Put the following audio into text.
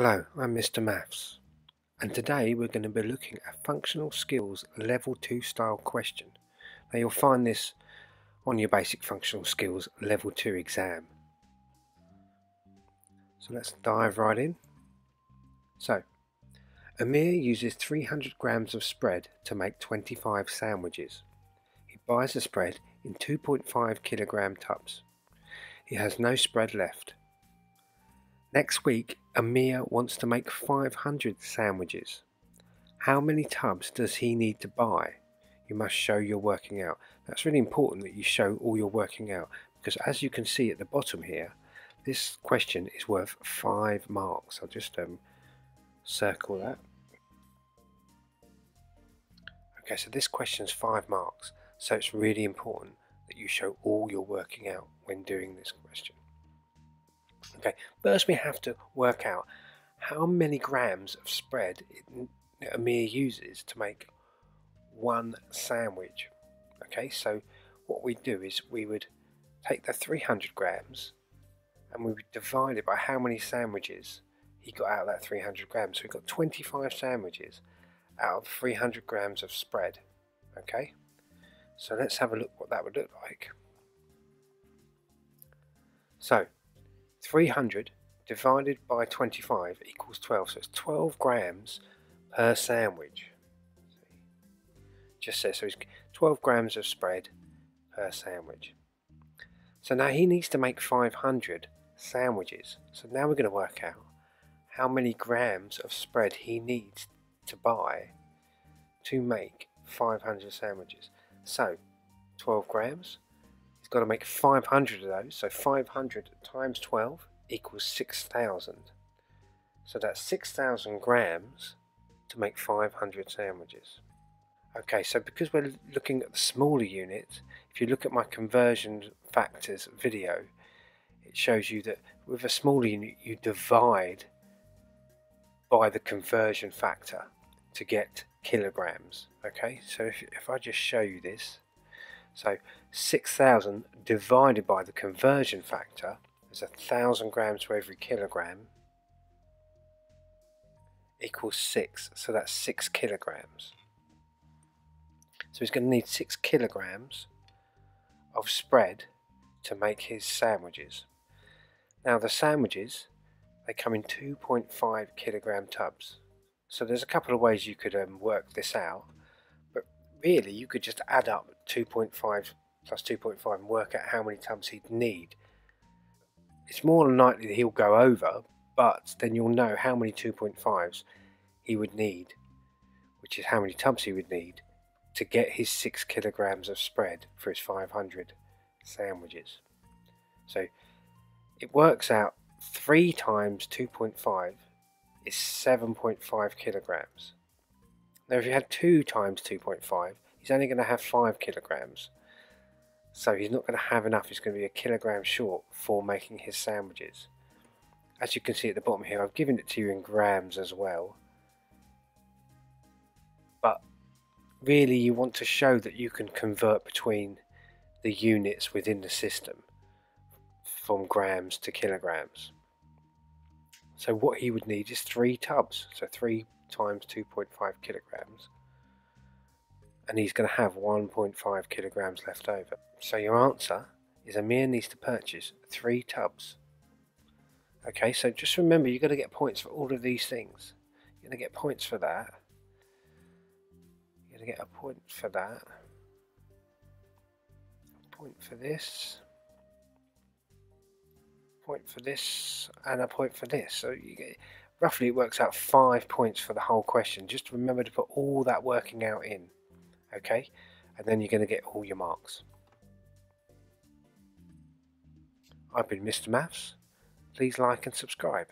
Hello, I'm Mr. Maths, and today we're going to be looking at Functional Skills Level 2 style question. Now you'll find this on your Basic Functional Skills Level 2 exam. So let's dive right in. So, Amir uses 300 grams of spread to make 25 sandwiches. He buys the spread in 2.5 kilogram tubs. He has no spread left. Next week, Amir wants to make 500 sandwiches. How many tubs does he need to buy? You must show your working out. That's really important that you show all your working out because as you can see at the bottom here, this question is worth five marks. I'll just um, circle that. Okay, so this question is five marks. So it's really important that you show all your working out when doing this question. Okay, first we have to work out how many grams of spread Amir uses to make one sandwich. Okay, so what we do is we would take the 300 grams and we would divide it by how many sandwiches he got out of that 300 grams. So we got 25 sandwiches out of 300 grams of spread. Okay, so let's have a look what that would look like. So 300 divided by 25 equals 12. So it's 12 grams per sandwich. Just says so it's 12 grams of spread per sandwich. So now he needs to make 500 sandwiches. So now we're going to work out how many grams of spread he needs to buy to make 500 sandwiches. So 12 grams He's got to make 500 of those, so 500 times 12 equals 6,000. So that's 6,000 grams to make 500 sandwiches. Okay, so because we're looking at the smaller unit, if you look at my conversion factors video, it shows you that with a smaller unit you divide by the conversion factor to get kilograms. Okay, so if, if I just show you this, so 6,000 divided by the conversion factor is a thousand grams to every kilogram equals 6. So that's 6 kilograms. So he's going to need 6 kilograms of spread to make his sandwiches. Now the sandwiches, they come in 2.5 kilogram tubs. So there's a couple of ways you could um, work this out really you could just add up 2.5 plus 2.5 and work out how many tubs he'd need. It's more than likely that he'll go over, but then you'll know how many 2.5s he would need, which is how many tubs he would need to get his 6 kilograms of spread for his 500 sandwiches. So it works out 3 times 2.5 is 7.5 kilograms. Now if you had 2 times 2.5, he's only going to have 5 kilograms. So he's not going to have enough, he's going to be a kilogram short for making his sandwiches. As you can see at the bottom here, I've given it to you in grams as well. But really you want to show that you can convert between the units within the system from grams to kilograms. So what he would need is three tubs, so three times 2.5 kilograms and he's going to have 1.5 kilograms left over. So your answer is Amir needs to purchase three tubs. Okay, so just remember you're going to get points for all of these things. You're going to get points for that. You're going to get a point for that. A point for this. Point for this and a point for this. So you get roughly it works out five points for the whole question. Just remember to put all that working out in, okay? And then you're going to get all your marks. I've been Mr. Maths. Please like and subscribe.